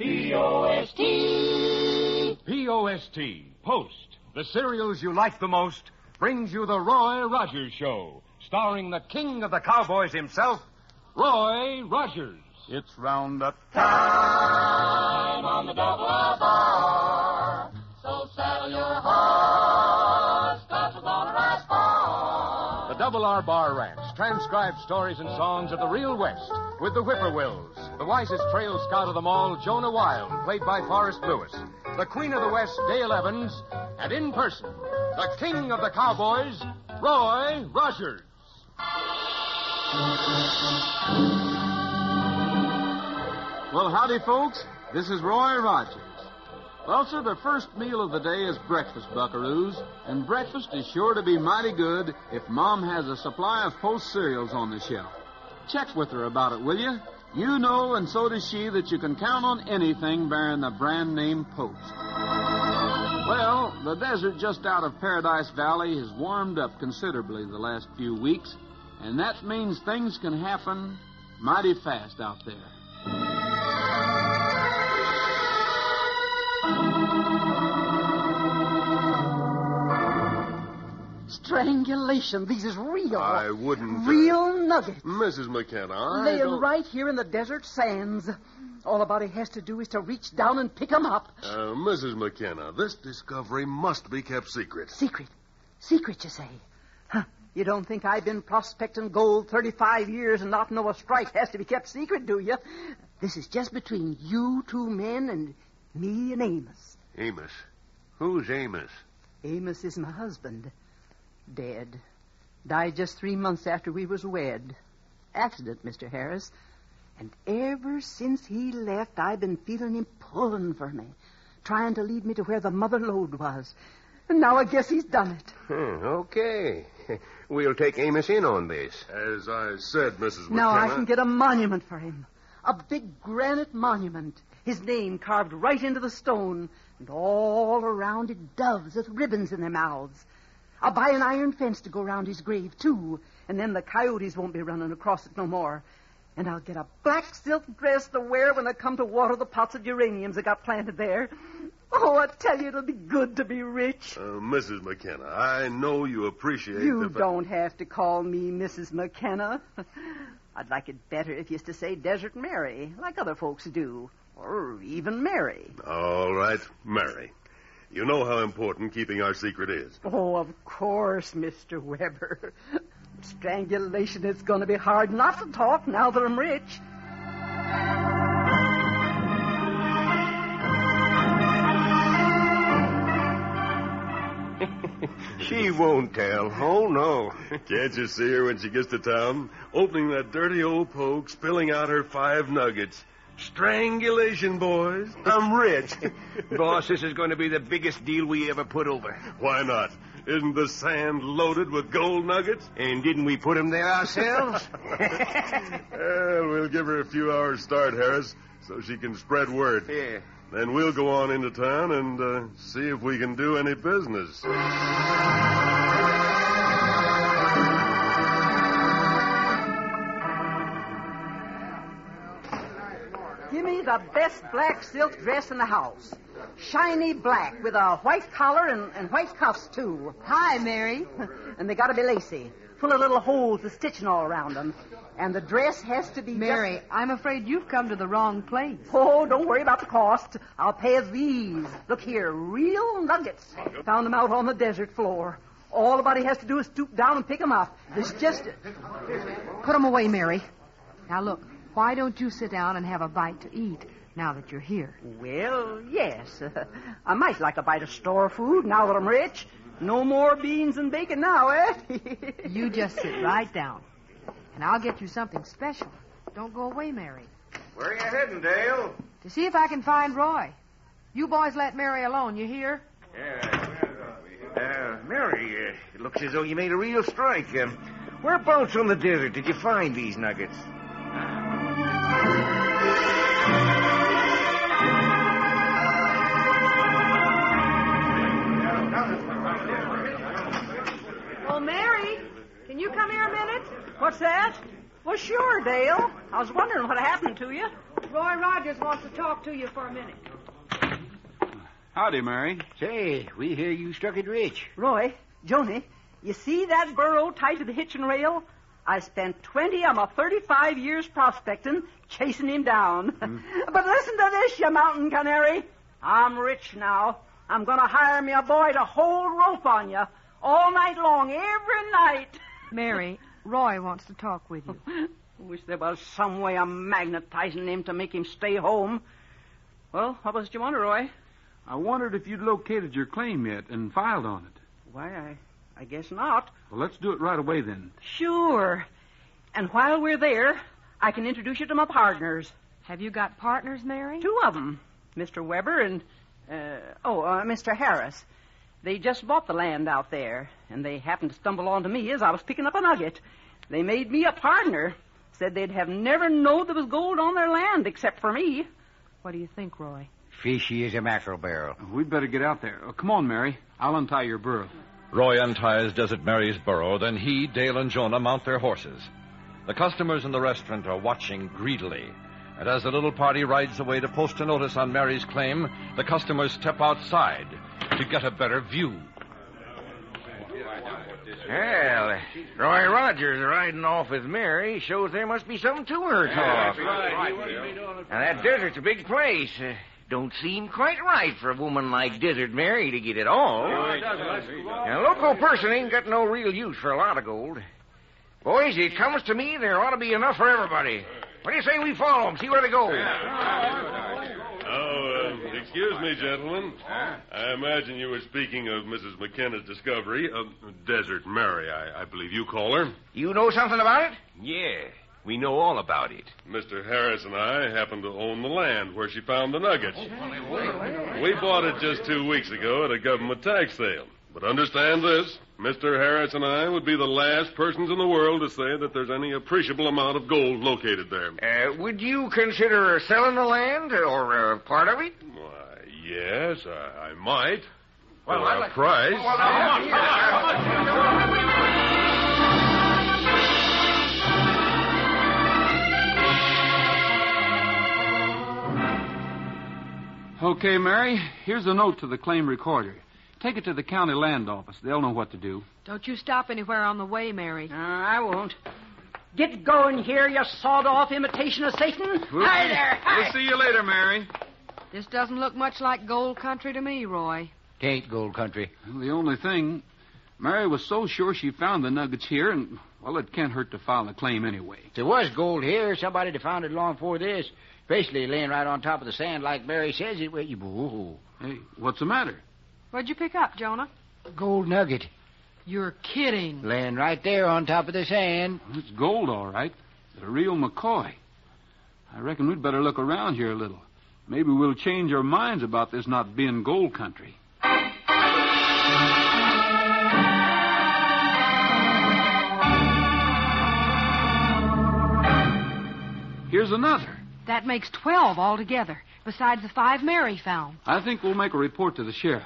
P-O-S-T. P-O-S-T. Post. The cereals you like the most brings you the Roy Rogers Show, starring the king of the cowboys himself, Roy Rogers. It's roundup time on the double R bar. So saddle your horse, cause gonna ride far. The Double R Bar Ranch transcribed stories and songs of the real West with the Whippoorwills, the wisest trail scout of them all, Jonah Wild, played by Forrest Lewis, the Queen of the West, Dale Evans, and in person, the King of the Cowboys, Roy Rogers. Well, howdy, folks. This is Roy Rogers. Well, sir, the first meal of the day is breakfast, buckaroos, and breakfast is sure to be mighty good if Mom has a supply of Post cereals on the shelf. Check with her about it, will you? You know, and so does she, that you can count on anything bearing the brand name Post. Well, the desert just out of Paradise Valley has warmed up considerably the last few weeks, and that means things can happen mighty fast out there. Strangulation. These is real. I wouldn't. uh, Real nuggets. Mrs. McKenna, I Laying don't... right here in the desert sands. All a body has to do is to reach down and pick 'em up. Uh, Mrs. McKenna, this discovery must be kept secret. Secret. Secret, you say? Huh. You don't think I've been prospecting gold 35 years and not know a strike has to be kept secret, do you? This is just between you two men and me and Amos. Amos. Who's Amos? Amos is my husband. Dead. Died just three months after we was wed. Accident, Mr. Harris. And ever since he left, I've been feeling him pulling for me, trying to lead me to where the mother lode was. And now I guess he's done it. Hmm, okay. We'll take Amos in on this. As I said, Mrs. McKenna. Now I can get a monument for him. A big granite monument. His name carved right into the stone. And all around it, doves with ribbons in their mouths. I'll buy an iron fence to go around his grave, too. And then the coyotes won't be running across it no more. And I'll get a black silk dress to wear when I come to water the pots of geraniums I got planted there. Oh, I tell you, it'll be good to be rich. Uh, Mrs. McKenna, I know you appreciate You fa- don't have to call me Mrs. McKenna. I'd like it better if you used to say Desert Mary, like other folks do. Or even Mary. All right, Mary. You know how important keeping our secret is. Oh, of course, Mr. Weber. Strangulation, it's going to be hard not to talk now that I'm rich. She won't tell. Oh, no. Can't you see her when she gets to town? Opening that dirty old poke, spilling out her five nuggets. Strangulation, boys. I'm rich. Boss, this is going to be the biggest deal we ever put over. Why not? Isn't the sand loaded with gold nuggets? And didn't we put 'em there ourselves? Well, we'll give her a few hours start, Harris, so she can spread word. yeah. Then we'll go on into town and uh, see if we can do any business. The best black silk dress in the house. Shiny black with a white collar and, and white cuffs, too. Hi, Mary. and they got to be lacy, full of little holes with stitching all around them. And the dress has to be Mary, just- I'm afraid you've come to the wrong place. Oh, don't worry about the cost. I'll pay these. Look here, real nuggets. Found them out on the desert floor. All a body has to do is stoop down and pick them up. There's just. Put 'em away, Mary. Now, look, why don't you sit down and have a bite to eat now that you're here? Well, yes. I might like a bite of store food now that I'm rich. No more beans and bacon now, eh? You just sit right down, and I'll get you something special. Don't go away, Mary. Where are you heading, Dale? To see if I can find Roy. You boys let Mary alone, you hear? Yeah. Uh, Mary, uh, it looks as though you made a real strike. Um, whereabouts on the desert did you find these nuggets? Oh, Mary, can you come here a minute? What's that? Well, sure, Dale. I was wondering what happened to you. Roy Rogers wants to talk to you for a minute. Howdy, Mary. Say, we hear you struck it rich. Roy, Joni, you see that burro tied to the hitching rail? I spent 20 of my 35 years prospecting, chasing him down. Hmm. but listen to this, you mountain canary. I'm rich now. I'm going to hire me a boy to hold rope on you all night long, every night. Mary, Roy wants to talk with you. I wish there was some way of magnetizing him to make him stay home. Well, what was it you wanted, Roy? I wondered if you'd located your claim yet and filed on it. Why, I, I guess not. Well, let's do it right away then. Sure. And while we're there, I can introduce you to my partners. Have you got partners, Mary? Two of them, Mr. Weber and, uh, oh, uh, Mr. Harris. They just bought the land out there, and they happened to stumble onto me as I was picking up a nugget. They made me a partner. Said they'd have never known there was gold on their land except for me. What do you think, Roy? Fishy as a mackerel barrel. We'd better get out there. Oh, come on, Mary. I'll untie your burro. Roy unties Desert Mary's burro, then he, Dale, and Jonah mount their horses. The customers in the restaurant are watching greedily. And as the little party rides away to post a notice on Mary's claim, the customers step outside to get a better view. Well, Roy Rogers riding off with Mary shows there must be something to her talk. Now, that desert's a big place. Uh, don't seem quite right for a woman like Desert Mary to get it all. Now, a local person ain't got no real use for a lot of gold. Boys, it comes to me there ought to be enough for everybody. What do you say we follow them, see where they go? Oh, uh, excuse me, gentlemen. I imagine you were speaking of Mrs. McKenna's discovery of Desert Mary, I, I believe you call her. You know something about it? Yeah, we know all about it. Mr. Harris and I happen to own the land where she found the nuggets. We bought it just two weeks ago at a government tax sale. But understand this Mr. Harris and I would be the last persons in the world to say that there's any appreciable amount of gold located there. Uh, would you consider selling the land or uh, part of it? Why, yes, I, I might. Well, For I'd a like- price. Well, Okay, Mary, here's a note to the claim recorder. Take it to the county land office. They'll know what to do. Don't you stop anywhere on the way, Mary. Uh, I won't. Get going here, you sawed-off imitation of Satan. Hi there. Hi. We'll see you later, Mary. This doesn't look much like gold country to me, Roy. Tain't gold country. Well, the only thing, Mary was so sure she found the nuggets here, and, well, it can't hurt to file a claim anyway. If there was gold here, somebody'd have found it long before this. Especially laying right on top of the sand like Mary says it. Well, you, whoa. Hey, what's the matter? What'd you pick up, Jonah? Gold nugget. You're kidding. Laying right there on top of the sand. It's gold, all right. The real McCoy. I reckon we'd better look around here a little. Maybe we'll change our minds about this not being gold country. Here's another. That makes 12 altogether, besides the five Mary found. I think we'll make a report to the sheriff.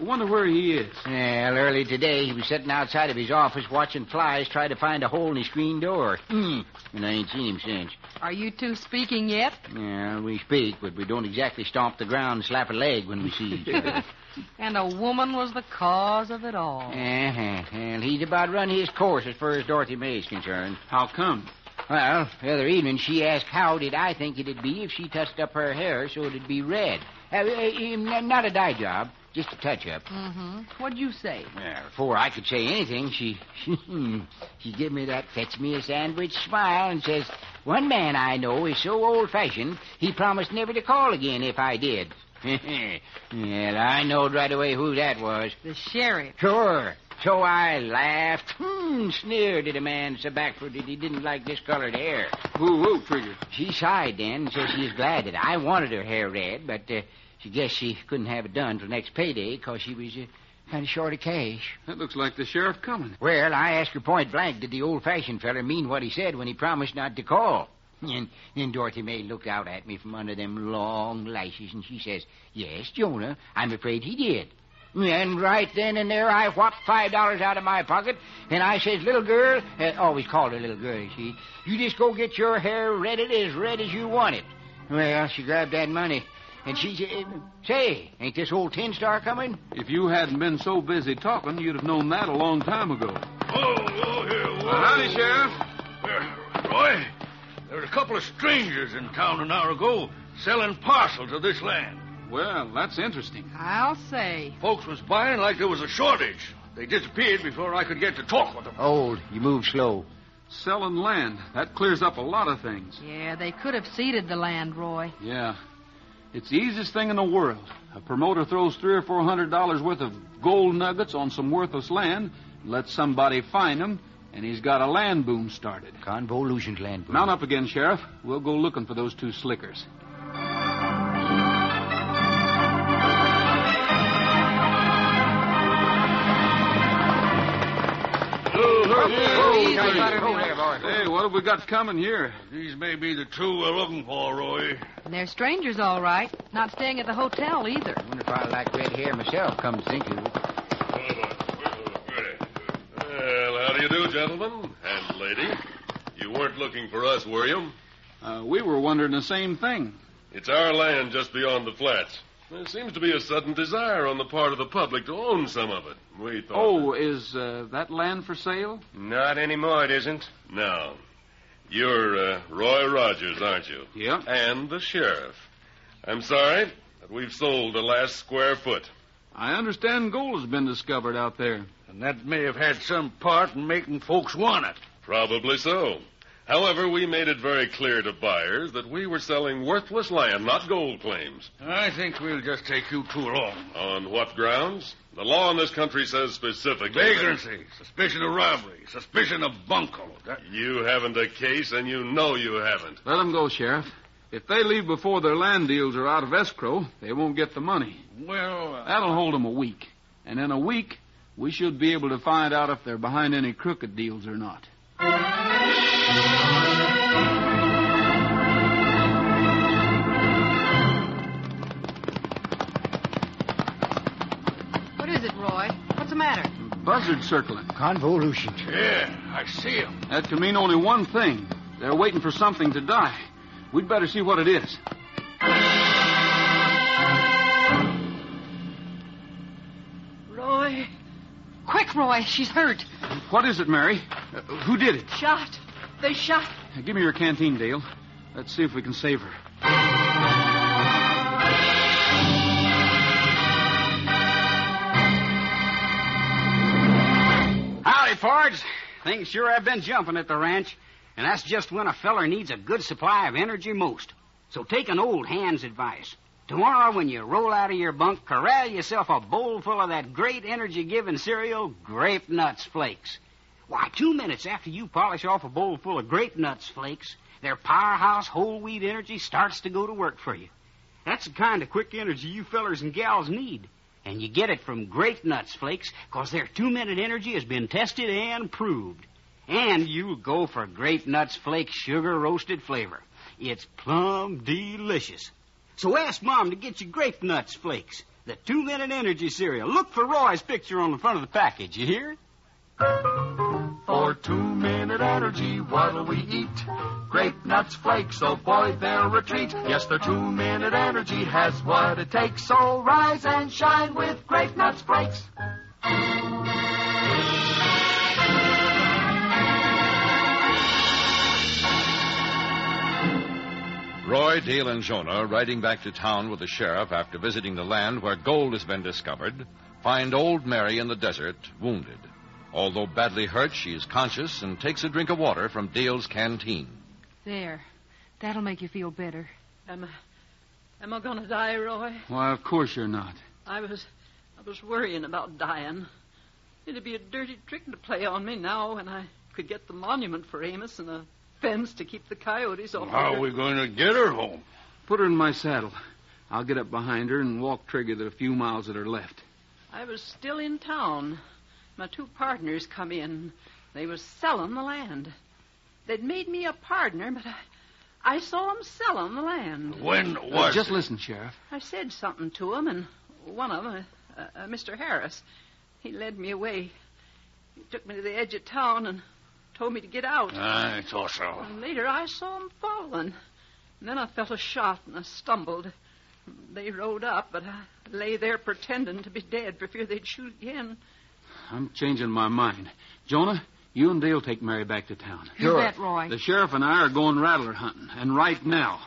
I wonder where he is. Well, early today, he was sitting outside of his office watching flies try to find a hole in his screen door. Hmm. And I ain't seen him since. Are you two speaking yet? Yeah, we speak, but we don't exactly stomp the ground and slap a leg when we see each other. And a woman was the cause of it all. uh-huh. And he's about run his course as far as Dorothy May's concerned. How come? Well, the other evening she asked how did I think it'd be if she touched up her hair so it'd be red. Uh, uh, uh, not a dye job, just a touch-up. Mm-hmm. What'd you say? Well, before I could say anything, she she, she give me that fetch me a sandwich smile and says, "One man I know is so old-fashioned he promised never to call again if I did." well, I knowed right away who that was. The sheriff. Sure. So I laughed, hmm, sneered at a man so backward that he didn't like discolored hair. Whoa, whoa, Trigger. She sighed then and said she was glad that I wanted her hair red, but uh, she guessed she couldn't have it done till next payday because she was uh, kind of short of cash. That looks like the sheriff coming. Well, I asked her point blank, did the old-fashioned feller mean what he said when he promised not to call? And then Dorothy May looked out at me from under them long lashes, and she says, Yes, Jonah, I'm afraid he did. And right then and there, I whopped five dollars out of my pocket, and I says, "Little girl," uh, always called her little girl. You see, you just go get your hair redded as red as you want it. Well, she grabbed that money. And she said, Say, ain't this old Tin Star coming? If you hadn't been so busy talking, you'd have known that a long time ago. Oh, oh, here. Well, howdy, Sheriff. Uh, Roy, there's a couple of strangers in town an hour ago selling parcels of this land. Well, that's interesting. I'll say. Folks was buying like there was a shortage. They disappeared before I could get to talk with them. Old, you move slow. Selling land. That clears up a lot of things. Yeah, they could have seeded the land, Roy. Yeah. It's the easiest thing in the world. A promoter throws three or four hundred dollars worth of gold nuggets on some worthless land, lets somebody find them, and he's got a land boom started. Convolution land boom. Mount up again, Sheriff. We'll go looking for those two slickers. What have we got coming here? These may be the two we're looking for, Roy. And they're strangers, all right. Not staying at the hotel either. I wonder if I like red hair myself, come to think of it. Well, how do you do, gentlemen and lady? You weren't looking for us, were you? Uh, we were wondering the same thing. It's our land just beyond the flats. There seems to be a sudden desire on the part of the public to own some of it. We thought. Oh, is uh, that land for sale? Not anymore, it isn't. No. You're uh, Roy Rogers, aren't you? Yeah. And the sheriff. I'm sorry, but we've sold the last square foot. I understand gold has been discovered out there. And that may have had some part in making folks want it. Probably so. However, we made it very clear to buyers that we were selling worthless land, not gold claims. I think we'll just take you two along. On what grounds? The law in this country says specifically. that- Vagrancy, suspicion of robbery, suspicion of bunco. That... You haven't a case, and you know you haven't. Let them go, Sheriff. If they leave before their land deals are out of escrow, they won't get the money. Well, uh, That'll hold them a week. And in a week, we should be able to find out if they're behind any crooked deals or not. Roy? What's the matter? Buzzard circling. Convolution. yeah, I see him. That can mean only one thing. They're waiting for something to die. We'd better see what it is. Roy. Quick, Roy. She's hurt. What is it, Mary? Uh, who did it? Shot. They shot. Give me your canteen, Dale. Let's see if we can save her. Fords. Things sure have been jumping at the ranch, and that's just when a feller needs a good supply of energy most. So take an old hand's advice. Tomorrow, when you roll out of your bunk, corral yourself a bowl full of that great energy-giving cereal, Grape Nuts Flakes. Why, two minutes after you polish off a bowl full of Grape Nuts Flakes, their powerhouse whole wheat energy starts to go to work for you. That's the kind of quick energy you fellers and gals need. And you get it from Grape Nuts Flakes, 'cause their two-minute energy has been tested and proved. And you'll go for Grape Nuts Flakes sugar roasted flavor. It's plumb delicious. So ask Mom to get you Grape Nuts Flakes, the two-minute energy cereal. Look for Roy's picture on the front of the package, you hear? For two-minute energy, what'll we eat? Grape nuts flakes, oh boy, they're a treat. Yes, their two-minute energy has what it takes. So rise and shine with grape nuts flakes. Roy, Dale, and Jonah, riding back to town with the sheriff after visiting the land where gold has been discovered, find old Mary in the desert, wounded. Although badly hurt, she is conscious and takes a drink of water from Dale's canteen. There. That'll make you feel better. Am I, am I going to die, Roy? Why, of course you're not. I was, I was worrying about dying. It'd be a dirty trick to play on me now when I could get the monument for Amos and a fence to keep the coyotes off. How are we going to get her home? Put her in my saddle. I'll get up behind her and walk Trigger the few miles that are left. I was still in town. My two partners come in. They was selling the land. They'd made me a partner, but I, I saw 'em selling the land. When Uh, was just it? listen, Sheriff. I said something to 'em, and one of 'em, uh, uh, Mr. Harris, he led me away. He took me to the edge of town and told me to get out. I thought so. And later I saw 'em following. And then I felt a shot and I stumbled. They rode up, but I lay there pretending to be dead for fear they'd shoot again. I'm changing my mind. Jonah, you and Dale take Mary back to town. You bet, Roy. The sheriff and I are going rattler hunting, and right now.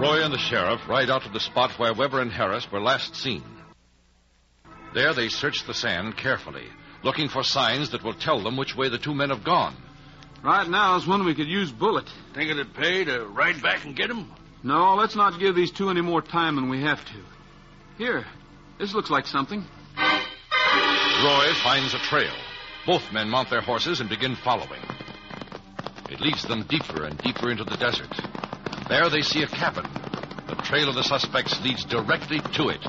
Roy and the sheriff ride out to the spot where Weber and Harris were last seen. There they search the sand carefully, looking for signs that will tell them which way the two men have gone. Right now is when we could use Bullet. Think it'd pay to ride back and get him? No, let's not give these two any more time than we have to. Here, this looks like something. Roy finds a trail. Both men mount their horses and begin following. It leads them deeper and deeper into the desert. There they see a cabin. The trail of the suspects leads directly to it.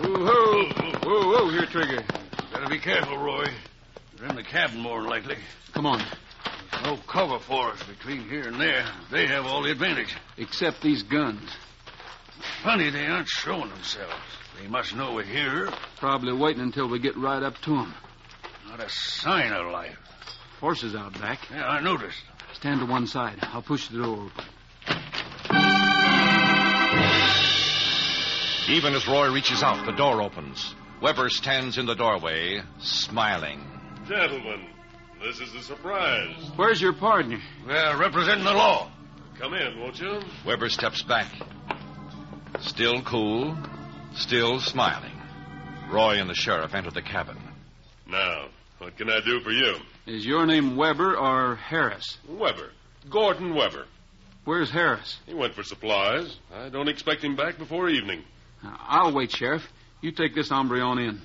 Whoa, whoa, whoa, whoa, here, Trigger. Better be careful, Roy. They're in the cabin, more than likely. Come on. No cover for us between here and there. They have all the advantage. Except these guns. Funny they aren't showing themselves. They must know we're here. Probably waiting until we get right up to them. Not a sign of life. Horses out back. Yeah, I noticed. Stand to one side. I'll push the door open. Even as Roy reaches out, the door opens. Weber stands in the doorway, smiling. Gentlemen, this is a surprise. Where's your partner? We're representing the law. Come in, won't you? Weber steps back. Still cool, still smiling. Roy and the sheriff entered the cabin. Now, what can I do for you? Is your name Weber or Harris? Weber. Gordon Weber. Where's Harris? He went for supplies. I don't expect him back before evening. Now, I'll wait, Sheriff. You take this hombre on in.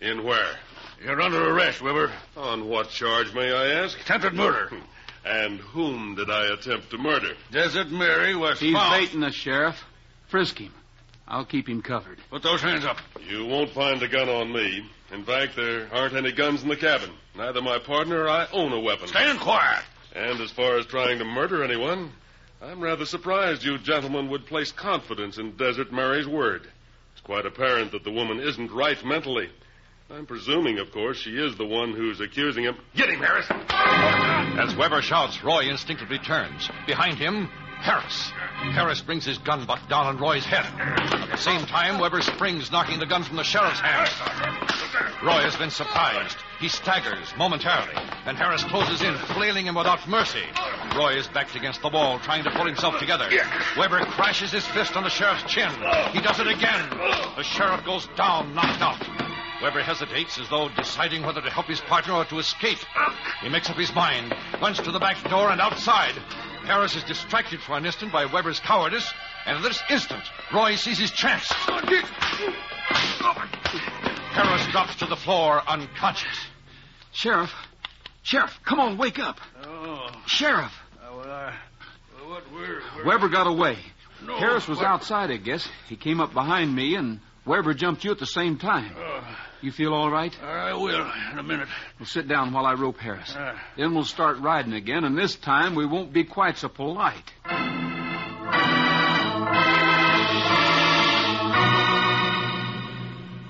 In where? You're under arrest, Weber. On what charge, may I ask? Attempted murder. And whom did I attempt to murder? Desert Mary was He's found. baiting us, Sheriff. Frisk him. I'll keep him covered. Put those hands up. You won't find a gun on me. In fact, there aren't any guns in the cabin. Neither my partner or I own a weapon. Stand quiet. And as far as trying to murder anyone, I'm rather surprised you gentlemen would place confidence in Desert Mary's word. It's quite apparent that the woman isn't right mentally. I'm presuming, of course, she is the one who's accusing him. Get him, Harris. As Weber shouts, Roy instinctively turns. Behind him, Harris. Harris brings his gun butt down on Roy's head. At the same time, Weber springs, knocking the gun from the sheriff's hand. Roy has been surprised. He staggers momentarily, and Harris closes in, flailing him without mercy. Roy is backed against the wall, trying to pull himself together. Weber crashes his fist on the sheriff's chin. He does it again. The sheriff goes down, knocked out. Weber hesitates as though deciding whether to help his partner or to escape. He makes up his mind, runs to the back door and outside. Harris is distracted for an instant by Weber's cowardice, and at this instant, Roy sees his chance. Harris drops to the floor unconscious. Sheriff. Sheriff, come on, wake up. Oh. Sheriff. Uh, well, I, well, what, where, where... Weber got away. No, Harris was what- outside, I guess. He came up behind me, and Weber jumped you at the same time. Uh, You feel all right? I will in a minute. Well, sit down while I rope Harris. Uh, Then we'll start riding again, and this time we won't be quite so polite.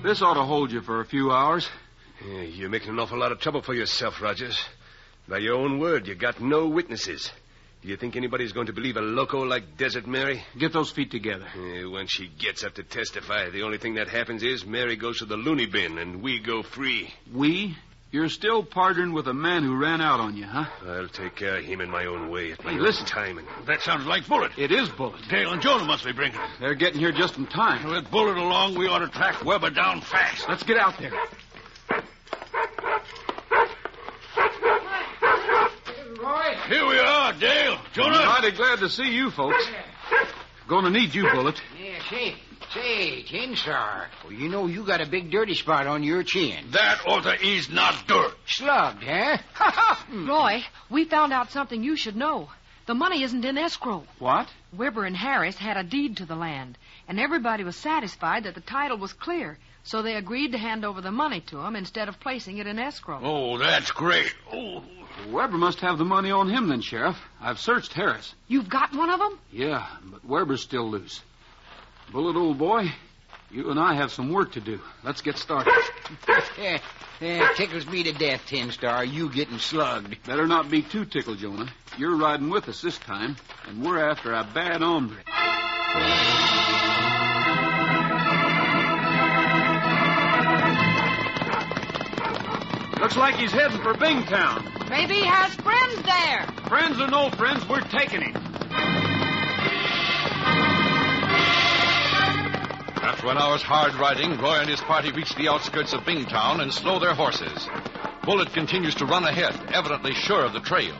This ought to hold you for a few hours. Yeah, you're making an awful lot of trouble for yourself, Rogers. By your own word, you got no witnesses. Do you think anybody's going to believe a loco like Desert Mary? Get those feet together. Yeah, when she gets up to testify, the only thing that happens is Mary goes to the loony bin and we go free. We? You're still partnering with a man who ran out on you, huh? I'll take care of him in my own way at my Hey, own listen. timing. that sounds like Bullet. It is Bullet. Dale and Jonah must be bringing it. They're getting here just in time. With Bullet along, we ought to track Weber down fast. Let's get out there. Here we are, Dale. Jonah. I'm mighty glad to see you folks. Gonna need you, Bullet. Yeah, say, say, Tin Star. Well, you know you got a big dirty spot on your chin. That or is not dirt. Slugged, huh? Roy, we found out something you should know. The money isn't in escrow. What? Weber and Harris had a deed to the land, and everybody was satisfied that the title was clear, so they agreed to hand over the money to him instead of placing it in escrow. Oh, that's great. Oh, Weber must have the money on him then, Sheriff. I've searched Harris. You've got one of them? Yeah, but Weber's still loose. Bullet, old boy, you and I have some work to do. Let's get started. Eh, eh, tickles me to death, Tin Star. You getting slugged. Better not be too tickled, Jonah. You're riding with us this time, and we're after a bad hombre. Looks like he's heading for Bingtown. Maybe he has friends there. Friends or no friends, we're taking him. After an hour's hard riding, Roy and his party reach the outskirts of Bingtown and slow their horses. Bullet continues to run ahead, evidently sure of the trail.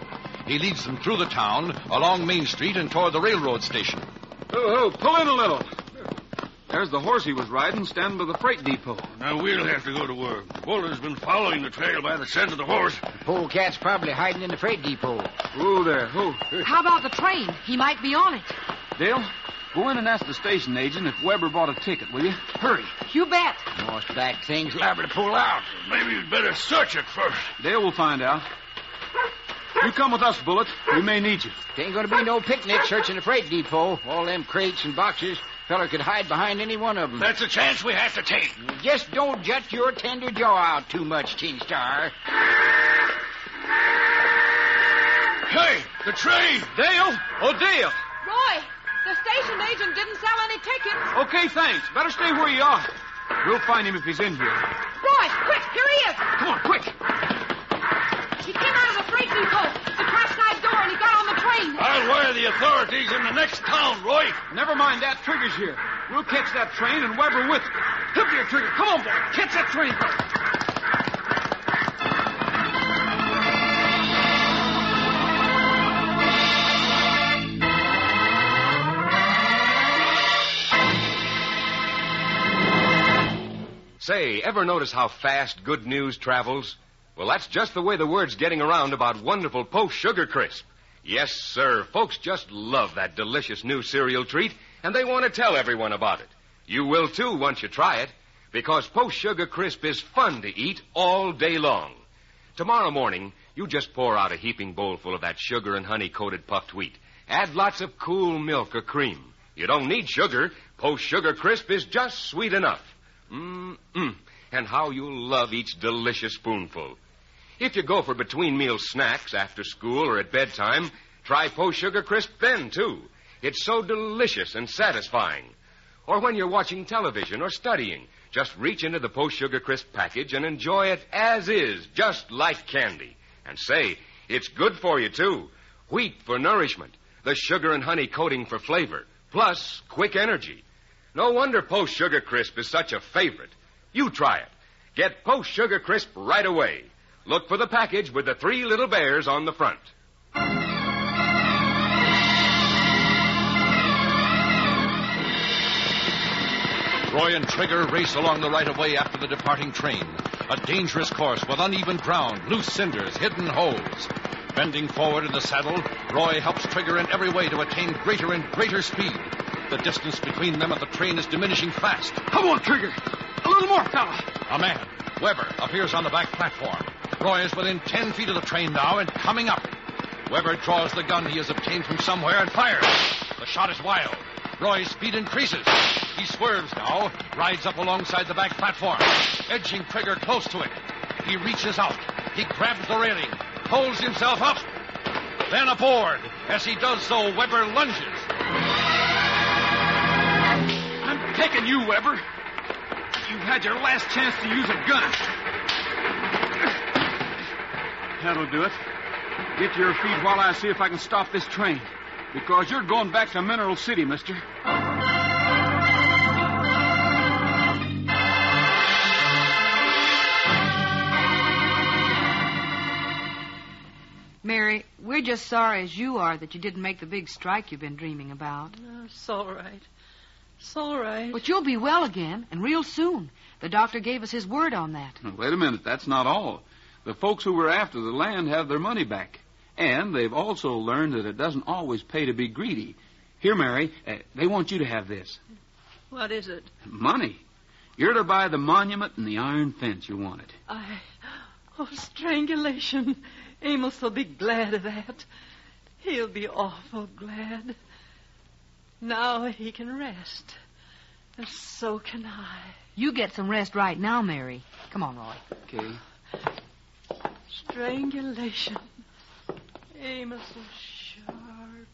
He leads them through the town, along Main Street, and toward the railroad station. Oh, oh, pull in a little. There's the horse he was riding standing by the freight depot. Now we'll have to go to work. Bullet's been following the trail by the scent of the horse. The polecat's probably hiding in the freight depot. Oh, there. Oh. How about the train? He might be on it. Dale, go in and ask the station agent if Weber bought a ticket, will you? Hurry. You bet. Most back things liable to pull out. Maybe you'd better search it first. Dale will find out. You come with us, Bullet. We may need you. It ain't gonna be no picnic searching the freight depot. All them crates and boxes. Feller could hide behind any one of them. That's a chance we have to take. Just don't jut your tender jaw out too much, Tin Star. Hey, the train! Dale! Oh, Dale! Roy, the station agent didn't sell any tickets. Okay, thanks. Better stay where you are. We'll find him if he's in here. Roy, quick, here he is. Come on, quick. He came out of the freight depot, the car side door, and he got train. I'll wire the authorities in the next town, Roy. Never mind that. Trigger's here. We'll catch that train and Weber with it. Help your Trigger. Come on, boy. Catch that train. Say, ever notice how fast good news travels? Well, that's just the way the word's getting around about wonderful Post Sugar Crisp. Yes, sir. Folks just love that delicious new cereal treat, and they want to tell everyone about it. You will too once you try it, because Post Sugar Crisp is fun to eat all day long. Tomorrow morning, you just pour out a heaping bowl full of that sugar and honey coated puffed wheat. Add lots of cool milk or cream. You don't need sugar. Post Sugar Crisp is just sweet enough. Mmm, and how you'll love each delicious spoonful. If you go for between meal snacks after school or at bedtime, try Post Sugar Crisp then, too. It's so delicious and satisfying. Or when you're watching television or studying, just reach into the Post Sugar Crisp package and enjoy it as is, just like candy. And say, it's good for you, too. Wheat for nourishment, the sugar and honey coating for flavor, plus quick energy. No wonder Post Sugar Crisp is such a favorite. You try it. Get Post Sugar Crisp right away. Look for the package with the three little bears on the front. Roy and Trigger race along the right of way after the departing train. A dangerous course with uneven ground, loose cinders, hidden holes. Bending forward in the saddle, Roy helps Trigger in every way to attain greater and greater speed. The distance between them and the train is diminishing fast. Come on, Trigger. A little more, fella. A man, Weber, appears on the back platform. Roy is within ten feet of the train now and coming up. Weber draws the gun he has obtained from somewhere and fires. The shot is wild. Roy's speed increases. He swerves now, rides up alongside the back platform, edging Trigger close to it. He reaches out. He grabs the railing, pulls himself up, then aboard. As he does so, Weber lunges. I'm taking you, Weber. You've had your last chance to use a gun. That'll do it. Get to your feet while I see if I can stop this train. Because you're going back to Mineral City, mister. Mary, we're just sorry as you are that you didn't make the big strike you've been dreaming about. It's all right. It's all right. But you'll be well again, and real soon. The doctor gave us his word on that. Now, wait a minute. That's not all. The folks who were after the land have their money back. And they've also learned that it doesn't always pay to be greedy. Here, Mary, uh, they want you to have this. What is it? Money. You're to buy the monument and the iron fence you wanted. I. Oh, strangulation. Amos will be glad of that. He'll be awful glad. Now he can rest. And so can I. You get some rest right now, Mary. Come on, Roy. Okay. Strangulation. Amos so sharp.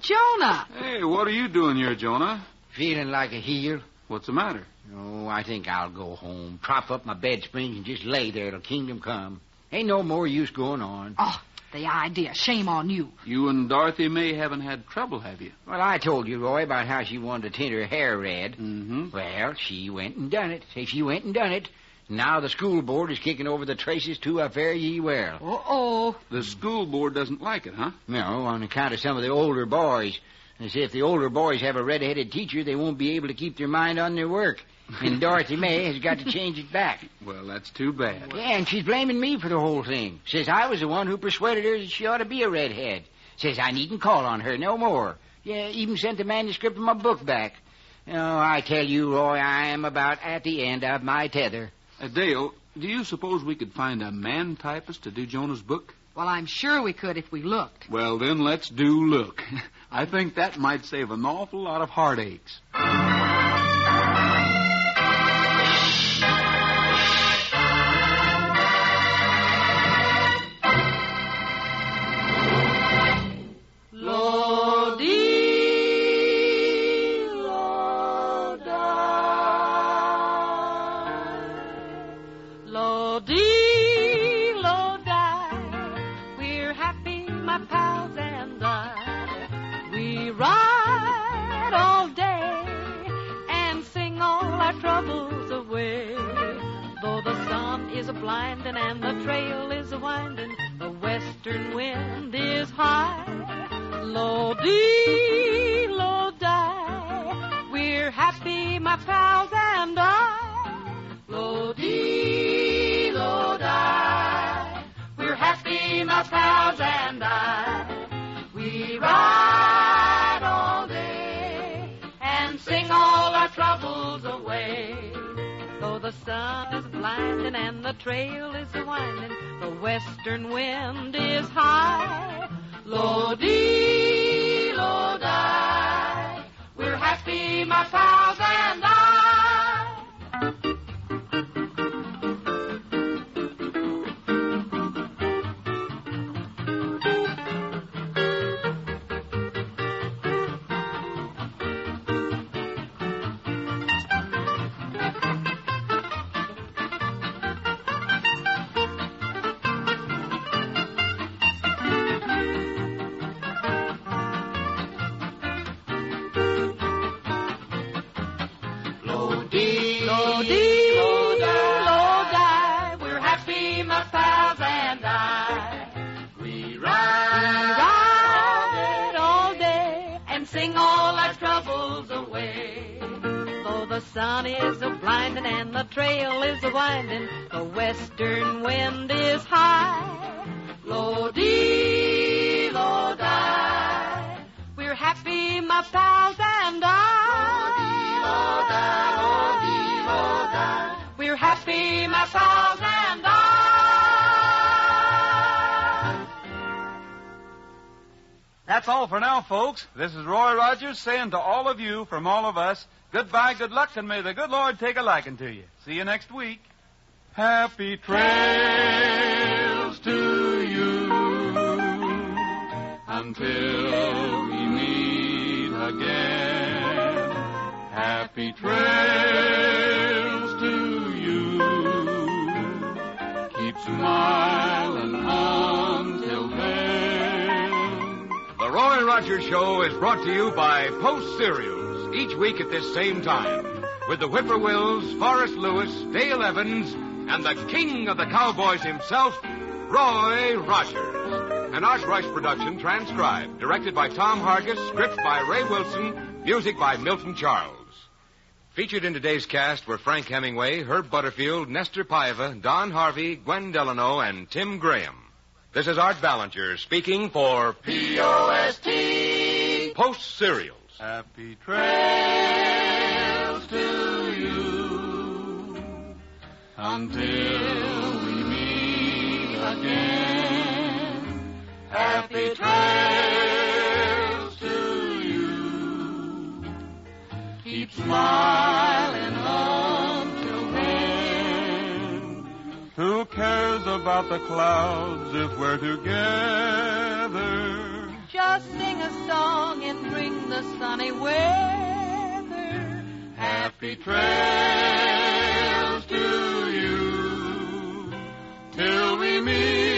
Jonah! Hey, what are you doing here, Jonah? Feeling like a heel? What's the matter? Oh, I think I'll go home, prop up my bed springs, and just lay there till kingdom come. Ain't no more use going on. Oh, the idea. Shame on you. You and Dorothy May haven't had trouble, have you? Well, I told you, Roy, about how she wanted to tint her hair red. Mm-hmm. Well, she went and done it. Say she went and done it. Now the school board is kicking over the traces to a fare ye well. Uh-oh. The school board doesn't like it, huh? No, on account of some of the older boys. They say if the older boys have a red-headed teacher, they won't be able to keep their mind on their work. And Dorothy May has got to change it back. Well, that's too bad. Yeah, and she's blaming me for the whole thing. Says I was the one who persuaded her that she ought to be a redhead. Says I needn't call on her no more. Yeah, even sent the manuscript of my book back. Oh, I tell you, Roy, I am about at the end of my tether. Uh, Dale, do you suppose we could find a man typist to do Jonah's book? Well, I'm sure we could if we looked. Well, then let's do look. I think that might save an awful lot of heartaches. Troubles away. Though the sun is a blinding and the trail is a winding, the western wind is high. Lordy, Lordi, we're happy, my pals and I. Lordy, Lordi, we're happy, my pals and I. We ride all day and sing all troubles away. Though the sun is blinding and the trail is winding, the western wind is high. Lordy, Lordi, we're happy, my pals and I. sun is a blinding and the trail is a winding, the western wind is high. Lordy, Lordi, we're happy, my pals and I. We're happy, my pals and I. That's all for now, folks. This is Roy Rogers saying to all of you from all of us, goodbye, good luck, and may the good Lord take a liking to you. See you next week. Happy trails to you until we meet again. Happy trails to you. Keep smiling until Roy Rogers Show is brought to you by Post Cereals, each week at this same time, with the Whippoorwills, Forrest Lewis, Dale Evans, and the king of the cowboys himself, Roy Rogers. An Art Rush production transcribed, directed by Tom Hargis, script by Ray Wilson, music by Milton Charles. Featured in today's cast were Frank Hemingway, Herb Butterfield, Nestor Paiva, Don Harvey, Gwen Delano, and Tim Graham. This is Art Ballinger speaking for P.O.S.T. Post Cereals. Happy trails to you until we meet again. Happy trails to you. Keep smiling about the clouds if we're together. Just sing a song and bring the sunny weather. Happy trails to you till we meet